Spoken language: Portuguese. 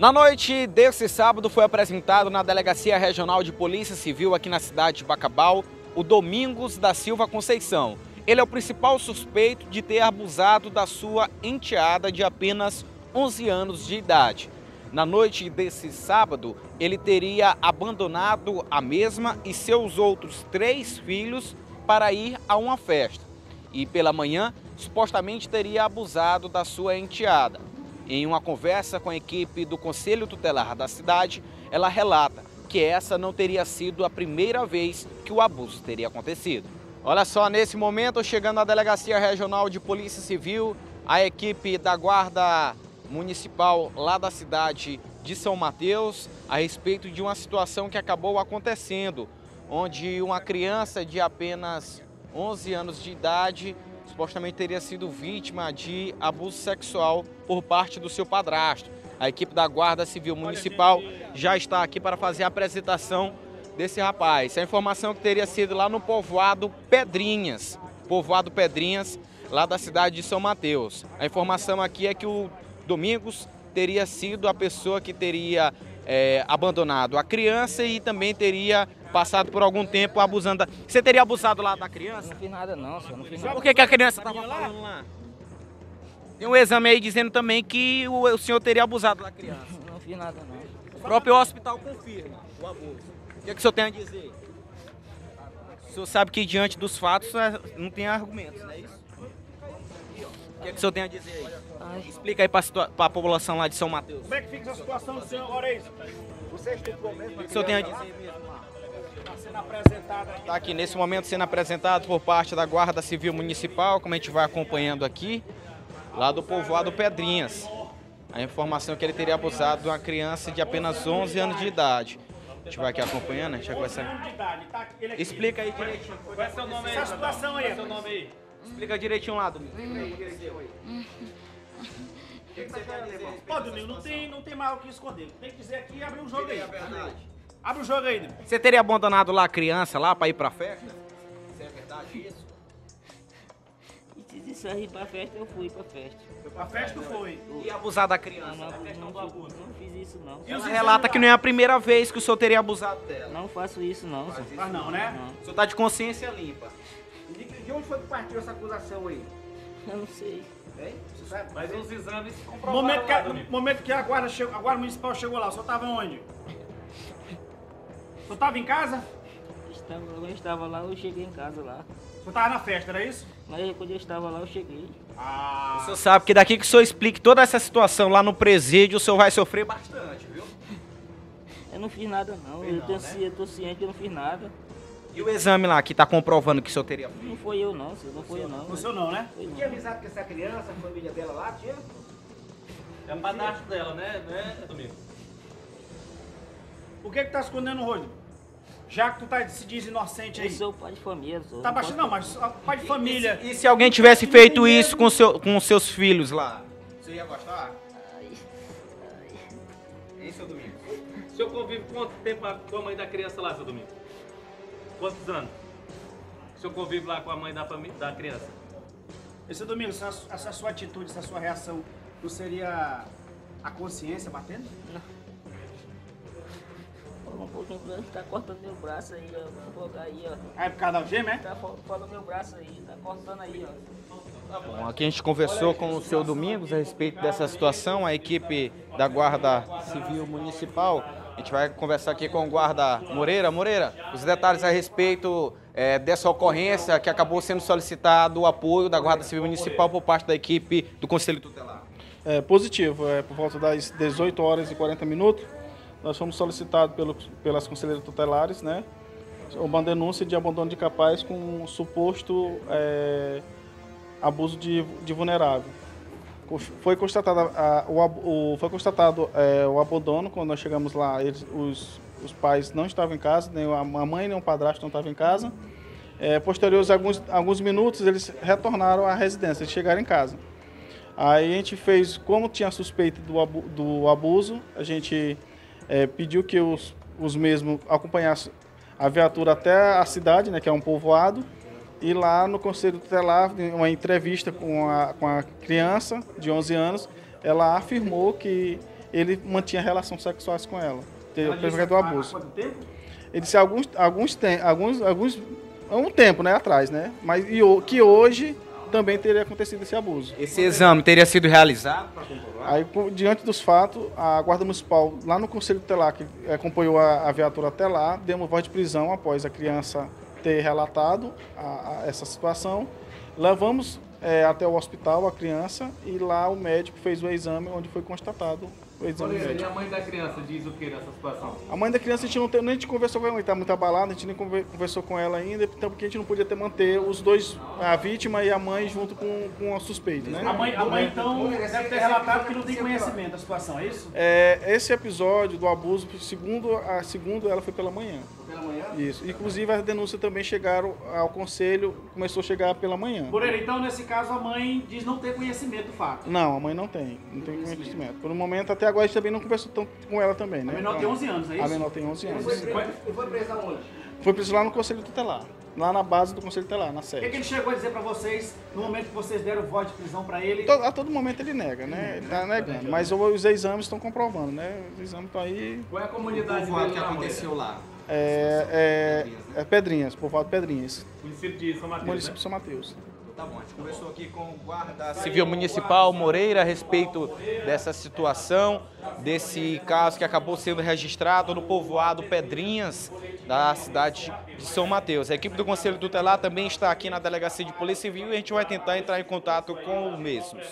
Na noite desse sábado foi apresentado na Delegacia Regional de Polícia Civil aqui na cidade de Bacabal o Domingos da Silva Conceição. Ele é o principal suspeito de ter abusado da sua enteada de apenas 11 anos de idade. Na noite desse sábado, ele teria abandonado a mesma e seus outros três filhos para ir a uma festa. E pela manhã, supostamente teria abusado da sua enteada. Em uma conversa com a equipe do Conselho Tutelar da cidade, ela relata que essa não teria sido a primeira vez que o abuso teria acontecido. Olha só, nesse momento, chegando à Delegacia Regional de Polícia Civil, a equipe da Guarda Municipal lá da cidade de São Mateus, a respeito de uma situação que acabou acontecendo, onde uma criança de apenas 11 anos de idade supostamente teria sido vítima de abuso sexual por parte do seu padrasto. A equipe da Guarda Civil Municipal já está aqui para fazer a apresentação desse rapaz. A informação que teria sido lá no povoado Pedrinhas, povoado Pedrinhas, lá da cidade de São Mateus. A informação aqui é que o Domingos teria sido a pessoa que teria é, abandonado a criança e também teria passado por algum tempo abusando. Da... Você teria abusado lá da criança? Não fiz nada não, senhor. Não fiz nada. Por que, que a criança estava falando lá? Tem um exame aí dizendo também que o, o senhor teria abusado da criança. Não fiz nada não. O próprio hospital confirma o abuso. O que, é que o senhor tem a dizer? O senhor sabe que diante dos fatos é, não tem argumentos, não é isso? O que, é que o senhor tem a dizer aí? Ai, Explica aí para a população lá de São Mateus. Como é que fica essa situação do senhor agora é isso? Você estudou mesmo? O que o senhor tem a dizer mesmo? Está aqui nesse momento sendo apresentado por parte da Guarda Civil Municipal, como a gente vai acompanhando aqui, lá do povoado Pedrinhas. A informação é que ele teria abusado de uma criança de apenas 11 anos de idade. A gente vai aqui acompanhando, a gente vai conversar. de idade, tá aqui. Explica aí direitinho. Qual é seu nome aí? Essa situação aí, Qual é seu nome aí? Explica direitinho lá, Domingo. O Ó, Domingo, não tem, não tem mais o que esconder. Tem que dizer aqui e abrir um jogo aí. a verdade. Abre o jogo aí, Domingo. Você teria abandonado lá a criança lá para ir pra festa? Isso é verdade isso? e se isso aí pra festa, eu fui pra festa. A festa tu foi. E abusar da Não, criança? não, não, fiz, não fiz isso não. E os Ela relata que não é a primeira vez que o senhor teria abusado dela. Não faço isso não, senhor. Mas não, né? Não, O senhor tá de consciência limpa. De, de onde foi que partiu essa acusação aí? eu não sei. Hein? Você sabe? Mas os exames No comprovaram momento que, lá, a, momento que a, guarda chegou, a guarda municipal chegou lá, o senhor tava onde? O senhor tava em casa? Estava, quando eu estava lá, eu cheguei em casa lá. O senhor tava na festa, era isso? Mas quando eu estava lá, eu cheguei. O Ah, senhor sabe que daqui que o senhor explique toda essa situação lá no presídio, o senhor vai sofrer bastante, viu? Eu não fiz nada não. Eu, tenho, ci- eu tô ciente que eu não fiz nada. E o exame lá que tá comprovando que o senhor teria feito? Não foi eu não, senhor. Não foi eu não. o senhor não, né? Foi não. Tinha avisado que essa criança, a família dela lá, tinha? É padrasto dela, né? né, Domingo? O que que tá escondendo hoje? Já que tu tá, se diz inocente aí. Eu sou pai de família, sou. Tá baixando, não, mas pai de família. E se alguém tivesse feito isso com, seu, com os seus filhos lá? Você ia gostar? Hein, seu Domingo? O senhor convive quanto tempo com a mãe da criança lá, seu Domingo? Quantos anos? O senhor convive lá com a mãe da, família, da criança? Esse domingo, essa, essa sua atitude, essa sua reação, não seria a consciência batendo? Um pouquinho, tá cortando meu braço aí, ó. Vou colocar aí, ó. Ah, é por causa da algema, é? Tá falando meu braço aí, tá cortando aí, ó. Bom, aqui a gente conversou com o seu Domingos a respeito dessa situação, a equipe da Guarda Civil Municipal. A gente vai conversar aqui com o guarda Moreira. Moreira, os detalhes a respeito eh, dessa ocorrência que acabou sendo solicitado o apoio da Guarda Civil Municipal por parte da equipe do Conselho Tutelar. É, positivo, é, por volta das 18 horas e 40 minutos, nós fomos solicitados pelo, pelas conselheiras tutelares, né, uma denúncia de abandono de capaz com um suposto é, abuso de, de vulnerável. Foi constatado, a- o, o- foi constatado é, o abandono, quando nós chegamos lá, eles- os, os pais não estavam em casa, nem a mãe nem o padrasto não estavam em casa. É, posteriores alguns, alguns minutos, eles retornaram à residência, eles chegaram em casa. Aí a gente fez, como tinha suspeita do, do abuso, a gente eh, pediu que os, os mesmos acompanhassem a viatura até a cidade, né, que é um povoado, e lá no Conselho Tutelar, em uma entrevista com a, com a criança de 11 anos, ela afirmou que ele mantinha relações sexuais com ela. Ela Teve disse do há abuso. quanto tempo? Ele disse alguns, alguns, tem, alguns, alguns, há um tempo, né, atrás, né? Mas e, que hoje também teria acontecido esse abuso. Esse exame teria sido realizado para comprovar? Aí, por- diante dos fatos, a Guarda Municipal, lá no Conselho Tutelar, que acompanhou a, a viatura até lá, demos voz de prisão após a criança ter relatado a- a essa situação. Levamos eh, até o hospital a criança e lá o médico fez o exame onde foi constatado o exame e médico. a mãe da criança diz o que nessa situação? A mãe da criança a gente não tem, nem a gente conversou com ela, a gente tá muito abalada, a gente nem conver- conversou com ela ainda, então porque a gente não podia ter manter os dois, a vítima e a mãe junto com, com o suspeito, né? A mãe, a mãe então deve ter relatado que não tem conhecimento da situação, é isso? É, esse episódio do abuso, segundo, a, segundo ela, foi pela manhã. Pela manhã? Isso. Inclusive, as denúncias também chegaram ao conselho, começou a chegar pela manhã. Moreira, então nesse caso a mãe diz não ter conhecimento do fato. Não, a mãe não tem. Não tem conhecimento. Por um momento, até agora, a gente também não conversou tanto com ela também, né? A menor tem 11 anos, é A isso? menor tem 11 anos. E foi presa onde? Foi preso lá no Conselho Tutelar. Lá na base do Conselho Tutelar, na O que, que sede. ele chegou a dizer pra vocês no momento que vocês deram voz de prisão pra ele? To- A todo momento ele nega, né? Ele tá negando. Mas os exames estão comprovando, né? Os exames estão aí. Qual é a comunidade O dele que aconteceu lá? É, é, é Pedrinhas, povoado Pedrinhas. Município de São Mateus, Município né? de São Mateus. Tá bom, a gente conversou aqui com o guarda civil municipal Moreira a respeito dessa situação, desse caso que acabou sendo registrado no povoado Pedrinhas da cidade de São Mateus. A equipe do Conselho Tutelar também está aqui na Delegacia de Polícia Civil e a gente vai tentar entrar em contato com os mesmos.